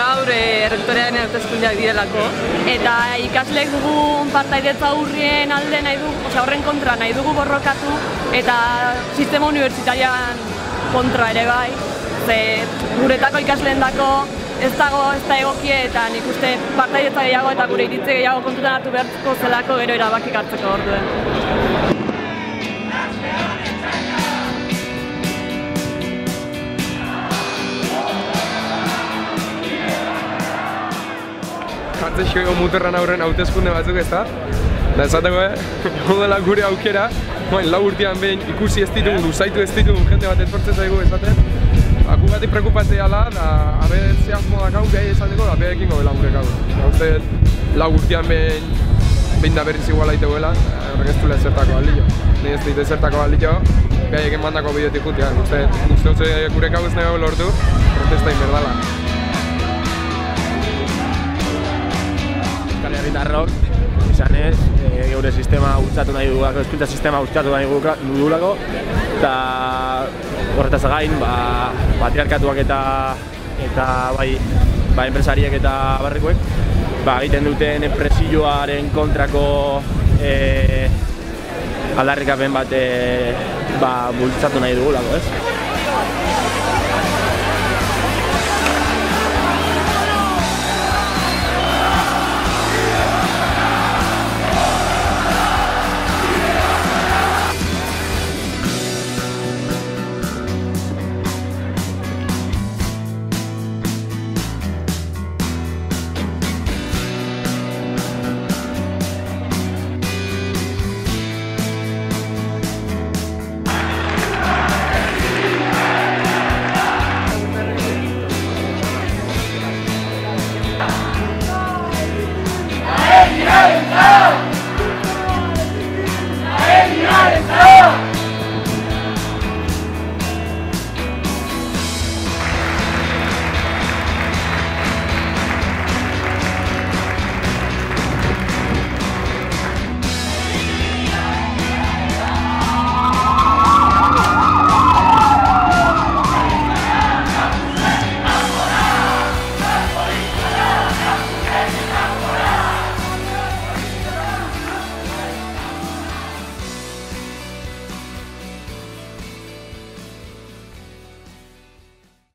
gaur e, errektorearen hauteskundeak direlako. Eta ikasleek dugun partaidetza hurrien alde nahi dugu, osea horren kontra nahi dugu borrokatu eta sistema unibertsitarian kontra ere bai. Ze guretako ikasleen dako ez dago ez da egokie eta nik uste partaidetza gehiago eta gure iritze gehiago kontutan hartu behartuko zelako gero erabakik hartzeko orduen. Jartzen xioiko muterran aurren hautezkunde batzuk ez da. Da esateko, eh? gure aukera, bain, lau urtean behin ikusi ez ditugu, luzaitu ez ditugu, jende bat etortzen zaigu esaten. Aku bati prekupatzea da, abe zehaz modak hau behar esateko, da behar ekingo bela gure gaur. Da, uste, lau urtean behin, behin da berriz iguala iteguela, horrek ez dule zertako alillo. Ni ez dite zertako alillo, behar egin mandako bideotik jutia. Uste, uste, gure gau ez nahi lortu, protesta inberdala. Herritarrok, izan ez, e, geure sistema gustatu nahi dugulako, eskuntza sistema gustatu nahi dugulako, eta horretaz gain, ba, patriarkatuak eta eta bai, ba, enpresariek eta barrikoek, ba, egiten duten presioaren kontrako e, aldarrikapen bat e, ba, bultzatu nahi dugulako, ez? ei, ei!